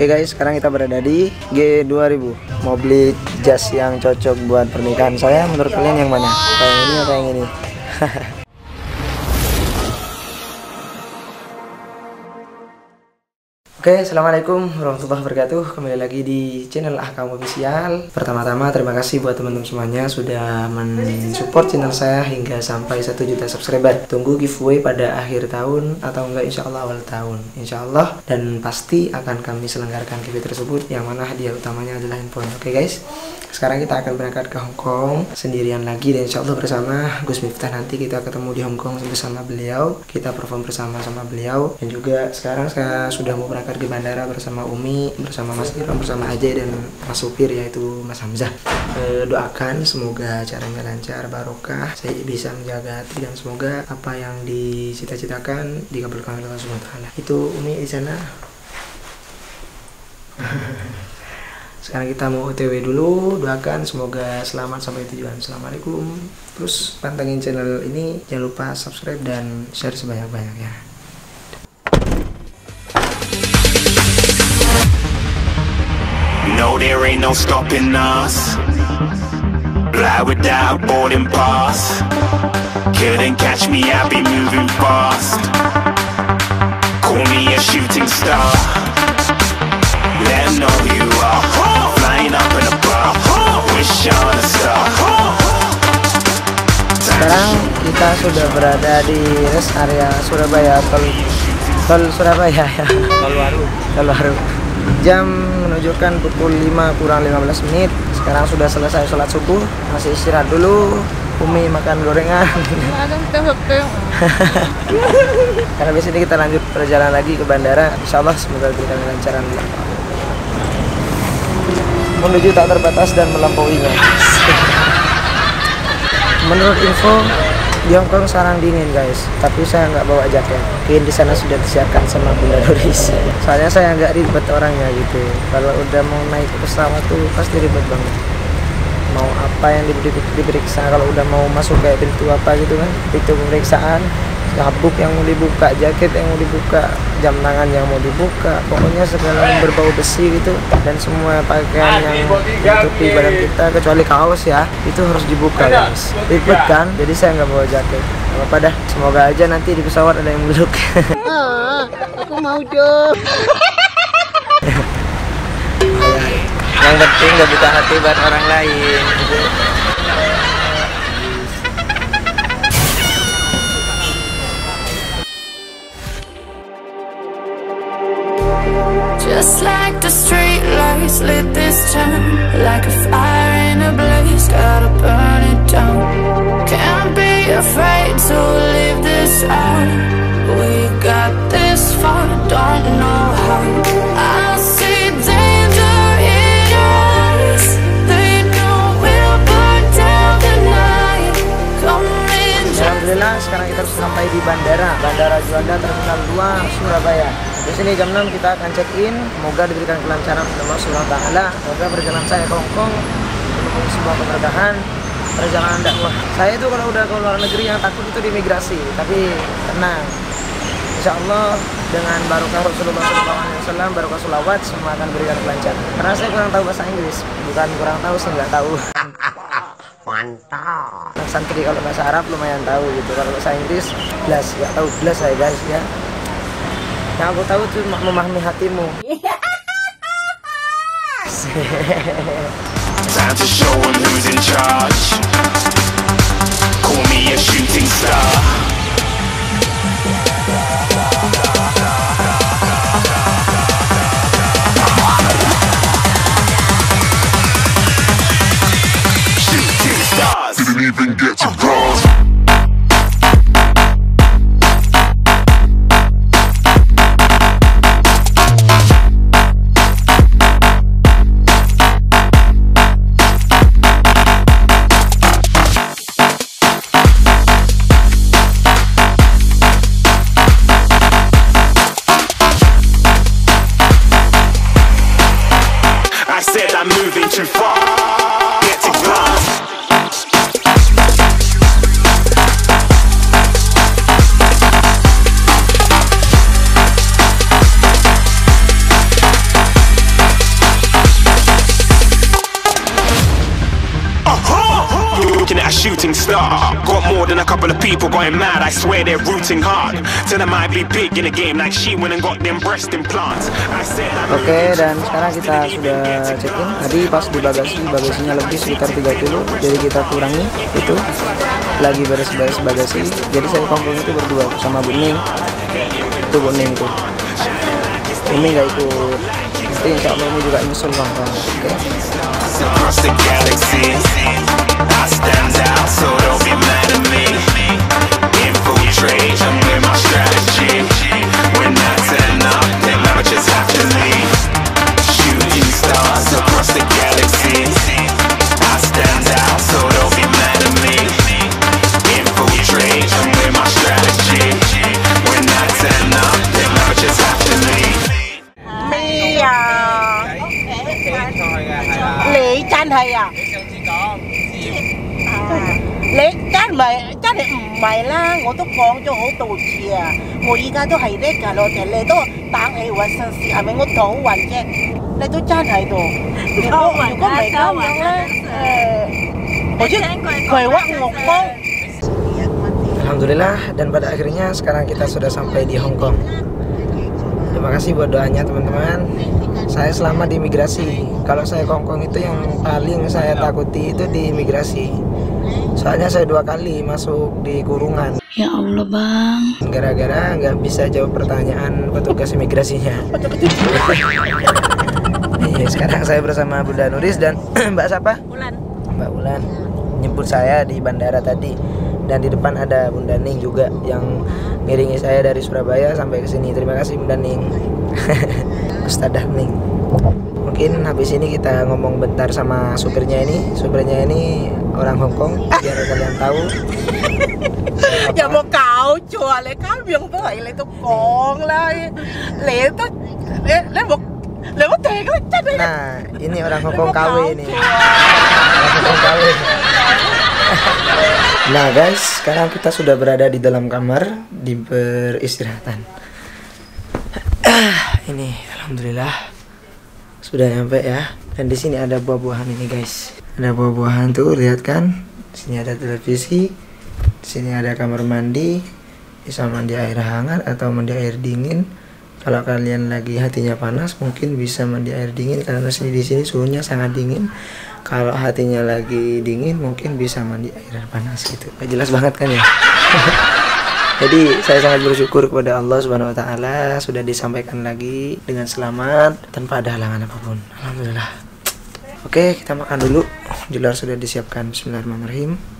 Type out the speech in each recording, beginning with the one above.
Oke guys, sekarang kita berada di G2000 Mau beli jas yang cocok buat pernikahan saya Menurut kalian yang mana? Kayak ini atau yang ini? Oke, assalamualaikum warahmatullahi wabarakatuh. Kembali lagi di channel Ahkam Official. Pertama-tama terima kasih buat teman-teman semuanya sudah mensupport channel saya hingga sampai 1 juta subscriber. Tunggu giveaway pada akhir tahun atau enggak insya Allah awal tahun. Insya Allah dan pasti akan kami selenggarakan giveaway tersebut yang mana hadiah utamanya adalah handphone. Oke guys, sekarang kita akan berangkat ke Hong Kong sendirian lagi dan insya Allah bersama Gus Miftah nanti kita ketemu di Hong Kong bersama beliau. Kita perform bersama sama beliau dan juga sekarang saya sudah mau berangkat di bandara bersama Umi, bersama Mas Iram, bersama Ajay dan Mas Supir yaitu Mas Hamzah. E, doakan semoga caranya lancar, barokah, saya bisa menjaga hati dan semoga apa yang dicita-citakan dikabulkan oleh Allah Subhanahu taala. Itu Umi di sana. Sekarang kita mau OTW dulu, doakan semoga selamat sampai tujuan. Assalamualaikum. Terus pantengin channel ini, jangan lupa subscribe dan share sebanyak-banyaknya. No, there ain't no stopping us. Fly without boarding pass. Couldn't catch me, I be moving fast. Call me a shooting star. Let them know who you are. Flying up in a bar. Wish on a star. Sekarang kita sudah berada di rest area Surabaya tol tol Surabaya ya. Tol Waru. Tol Waru. Jam menunjukkan pukul 5 kurang 15 menit. Sekarang sudah selesai sholat subuh, masih istirahat dulu. Umi makan gorengan. Karena biasanya kita lanjut perjalanan lagi ke bandara. Insya Allah semoga kita lancaran menuju tak terbatas dan melampauinya. Menurut info di Hong Kong sekarang dingin guys. Tapi saya nggak bawa jaket. Mungkin di sana sudah disiapkan sama Bunda Doris. Soalnya saya nggak ribet orangnya gitu. Kalau udah mau naik pesawat tuh pasti ribet banget. Mau apa yang diperiksa? Kalau udah mau masuk kayak pintu apa gitu kan pintu pemeriksaan sabuk yang mau dibuka jaket yang mau dibuka jam tangan yang mau dibuka pokoknya segala yang berbau besi gitu. Dan semua pakaian yang menutupi badan kita kecuali kaos ya itu harus dibuka guys. Ribet kan? Jadi saya nggak bawa jaket. Apa, apa dah. Semoga aja nanti di pesawat ada yang duduk ah, aku mau dong yang penting gak buka hati buat orang lain Just like the street lights lit this town Like a fire in a blaze, gotta burn it down. Can't be afraid to leave this out. We got this far, don't know how. I see danger in eyes They know we'll burn down the night. Coming Alhamdulillah sekarang kita sudah sampai di bandara. Bandara Juanda Terminal 2 Surabaya di sini jam 6 kita akan check in semoga diberikan kelancaran oleh Allah taala semoga perjalanan saya ke Hong Kong menempuh sebuah keberkahan perjalanan dakwah saya itu kalau udah ke luar negeri yang takut itu di imigrasi tapi tenang Insya Allah dengan barokah Rasulullah SAW, barokah selawat semua akan berikan kelancaran. Karena saya kurang tahu bahasa Inggris, bukan kurang tahu sih nggak tahu. Mantap. Santri kalau bahasa Arab lumayan tahu gitu, kalau bahasa Inggris belas nggak tahu belas saya guys ya. Yang aku tahu tuh memahami hatimu. Time to show 'em who's in charge. Call me a shooting star. Shooting stars. Didn't even get to cross. Shooting star. Got more than a couple of people going mad. I swear they're rooting hard. Tell them I'd be big in the game like she went and got them breast implants. I said I'm Oke dan sekarang kita sudah check in Tadi pas di bagasi bagasinya lebih sekitar 30 Jadi kita kurangi itu. Lagi beres-beres bagasi. Jadi saya kongkong itu berdua sama Bening Itu Bening tuh Umi gak ikut. Nanti insya Allah Umi juga nyusul kongkong Oke across the galaxy. I stand out, so don't be mad at me. 真系唔系啦，我都讲咗好多次啊！我而家都系叻㗎咯，其实你都打起揾身事，系咪我倒运啫？你都真喺度。如果如果唔系咁样咧，诶，我知佢屈我帮。 Alhamdulillah dan pada akhirnya sekarang kita sudah sampai di Hong Kong. Terima kasih buat doanya teman-teman. Saya selamat di imigrasi. Kalau saya ke Hong Kong itu yang paling saya takuti itu di imigrasi. Soalnya saya dua kali masuk di kurungan. Ya Allah bang Gara-gara nggak bisa jawab pertanyaan petugas imigrasinya. Iya, sekarang saya bersama Bunda Nuris dan Mbak siapa? Bulan. Mbak Ulan nyebut saya di bandara tadi dan di depan ada Bunda Ning juga yang ngiringi saya dari Surabaya sampai ke sini. Terima kasih Bunda Ning. Ustadzah Ning. Mungkin habis ini kita ngomong bentar sama supirnya ini. Supirnya ini orang Hong Kong biar kalian le mau teh kan nah ini orang Hongkong kau ini. KW nah guys sekarang kita sudah berada di dalam kamar di beristirahatan. ini alhamdulillah sudah nyampe ya. Dan di sini ada buah-buahan ini guys. Ada buah-buahan tuh, lihat kan? Sini ada televisi. Sini ada kamar mandi. Bisa mandi air hangat atau mandi air dingin. Kalau kalian lagi hatinya panas, mungkin bisa mandi air dingin karena sini di sini suhunya sangat dingin. Kalau hatinya lagi dingin, mungkin bisa mandi air panas gitu. Jelas banget kan ya? Jadi saya sangat bersyukur kepada Allah Subhanahu Wa Taala sudah disampaikan lagi dengan selamat tanpa ada halangan apa pun. Alhamdulillah. Oke, kita makan dulu. Di luar sudah disiapkan. Bismillahirrahmanirrahim.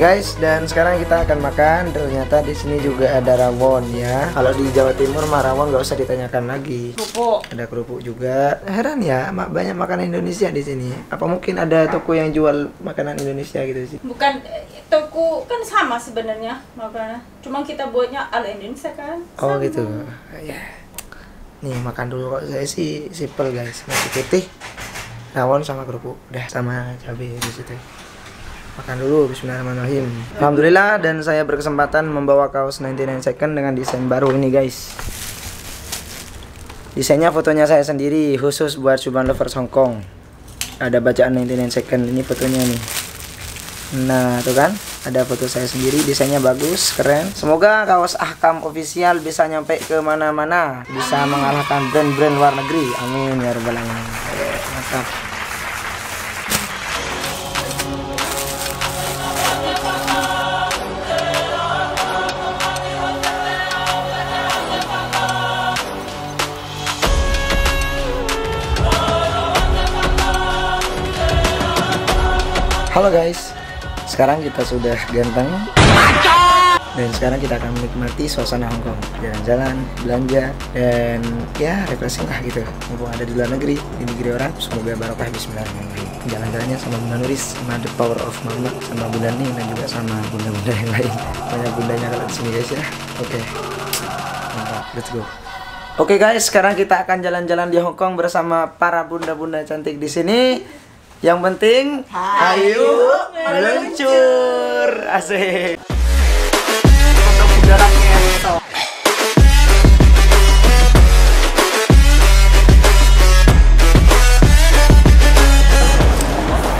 Guys, dan sekarang kita akan makan. Ternyata di sini juga ada rawon ya. Kalau di Jawa Timur mah rawon nggak usah ditanyakan lagi. Kerupuk. Ada kerupuk juga. Heran ya, banyak makanan Indonesia di sini. Apa mungkin ada toko yang jual makanan Indonesia gitu sih? bukan eh, toko kan sama sebenarnya makanya cuma kita buatnya ala Indonesia kan Oh Sama. gitu. Ya. Nih makan dulu kok saya sih simple guys. Nasi putih, rawon sama kerupuk. Udah sama cabai di situ. Makan dulu Bismillahirrahmanirrahim. Alhamdulillah dan saya berkesempatan membawa kaos 99 second dengan desain baru ini guys. Desainnya fotonya saya sendiri khusus buat Cuban Lovers Hong Kong. Ada bacaan 99 second ini fotonya nih. Nah, tuh kan, ada foto saya sendiri, desainnya bagus, keren. Semoga kaos Ahkam official bisa nyampe ke mana-mana, bisa mengalahkan brand-brand luar negeri. Amin ya rabbal alamin. Mantap. Halo guys, sekarang kita sudah ganteng. Dan sekarang kita akan menikmati suasana Hong Kong jalan-jalan, belanja dan ya refreshing lah gitu. Mumpung ada di luar negeri di negeri orang semoga barokah Bismillahirrahmanirrahim jalan-jalannya sama Bunda Nuris sama The Power of Mama sama Bunda Ning dan juga sama bunda-bunda yang lain. Banyak bundanya kalau di sini guys ya. Oke. Let's go. Oke guys, sekarang kita akan jalan-jalan di Hong Kong bersama para bunda-bunda cantik di sini. Yang penting ayo meluncur. Asik.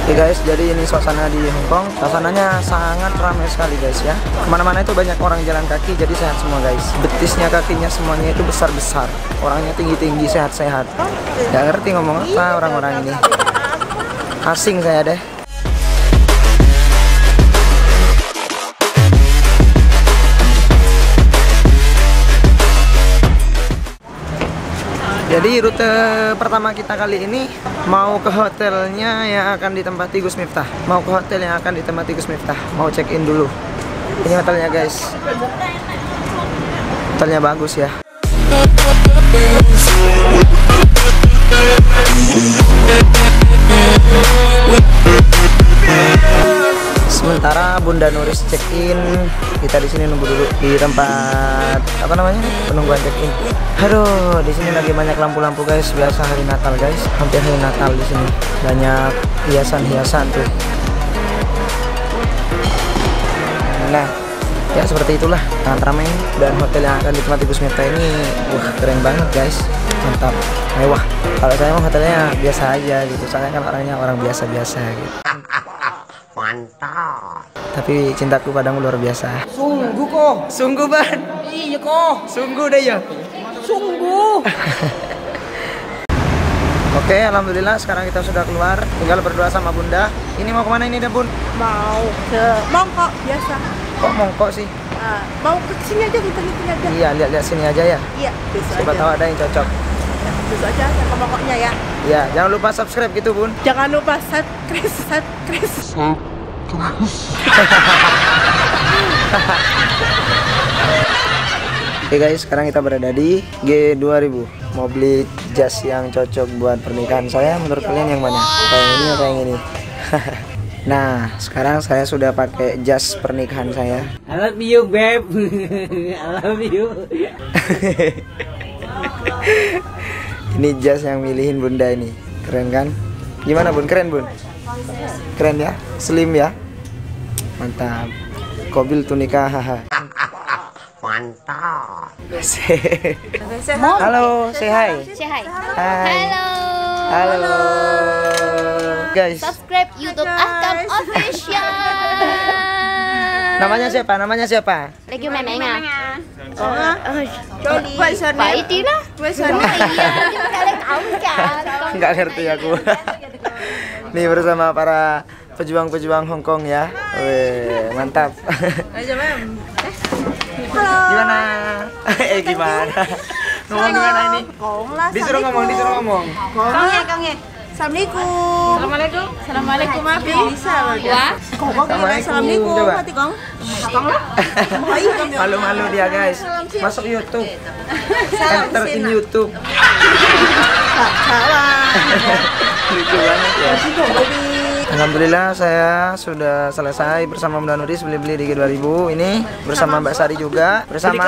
Oke guys, jadi ini suasana di Hong Kong. Suasananya sangat ramai sekali guys ya. Ke mana-mana itu banyak orang jalan kaki, jadi sehat semua guys. Betisnya kakinya semuanya itu besar-besar. Orangnya tinggi-tinggi, sehat-sehat. Gak ngerti ngomong apa orang-orang ini. Asing saya deh. Jadi rute pertama kita kali ini mau ke hotelnya yang akan ditempati Gus Miftah. Mau ke hotel yang akan ditempati Gus Miftah. Mau check in dulu. Ini hotelnya guys. Hotelnya bagus ya. Sementara Bunda Nuris check in, kita di sini nunggu dulu di tempat apa namanya penungguan check in. Aduh, di sini lagi banyak lampu-lampu guys, biasa hari Natal guys, hampir hari Natal di sini. Banyak hiasan-hiasan tuh. Nah, ya seperti itulah sangat ramai. Dan hotel yang akan ditempati Gus Miftah ini wah keren banget guys. Mantap mewah. Kalau saya mah hotelnya biasa aja gitu. Soalnya kan orangnya orang biasa-biasa gitu. Mantap. tapi cintaku padamu luar biasa. Sungguh kok. sungguh ban Iya kok. sungguh deh ya. Sungguh. oke alhamdulillah sekarang kita sudah keluar. Tinggal berdoa sama bunda. Ini mau ke mana ini deh bun? Mau ke Mongkok biasa. Kok mongkok sih Ah, mau ke sini aja kita sini aja. iya lihat-lihat sini aja ya Iya, besok siapa aja. tahu ada yang cocok Besok aja ke Mongkoknya ya. ya jangan lupa subscribe gitu bun Jangan lupa subscribe, subscribe. Oke guys, sekarang kita berada di G2000 Mau beli jas yang cocok buat pernikahan saya Menurut kalian yang mana? Kayak ini atau yang ini? nah, sekarang saya sudah pakai jas pernikahan saya I love you, babe. I love you. Ini jas yang milihin bunda ini Keren kan? Gimana bun? Keren bun? Keren ya? Slim ya? Mantap Kobil tunika haha Mantap. Halo, say hi Say hi. Hai Halo. Halo Guys, Subscribe YouTube Akam Official. namanya siapa? Namanya siapa? Lagi main main ah. Joli. Pak itu lah. Oh iya, kita kalian tahu kan. nggak ngerti aku. Nih bersama para pejuang-pejuang Hong Kong ya. Weh, mantap. Gimana? Eh gimana? Ngomong gimana ini? Disuruh ngomong disuruh ngomong. Kong ya, Kong ya. Assalamualaikum. Assalamualaikum. Assalamualaikum. Bisa dia. Wah. Kong Kong Assalamualaikum. Mati Kong. Lah. Malu-malu dia guys masuk YouTube enter in YouTube lucu banget ya Alhamdulillah saya sudah selesai bersama Mbak Nuris beli-beli di G2000 ini bersama Mbak Sari juga bersama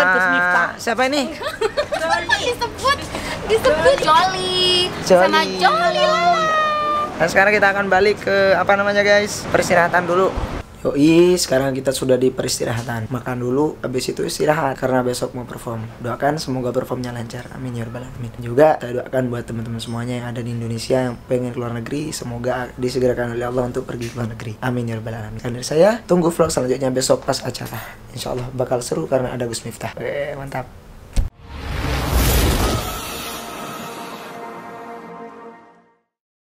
siapa ini? Disebut Jolly. Jolly. Sama Jolly Lala. Dan sekarang kita akan balik ke apa namanya guys? Peristirahatan dulu. Yoi, sekarang kita sudah di peristirahatan. Makan dulu, habis itu istirahat karena besok mau perform. Doakan semoga performnya lancar. Amin ya rabbal alamin. Juga saya doakan buat teman-teman semuanya yang ada di Indonesia yang pengen keluar negeri, semoga disegerakan oleh Allah untuk pergi ke luar negeri. Amin ya rabbal alamin. Dan dari saya, tunggu vlog selanjutnya besok pas acara. Insya Allah bakal seru karena ada Gus Miftah. Oke, mantap.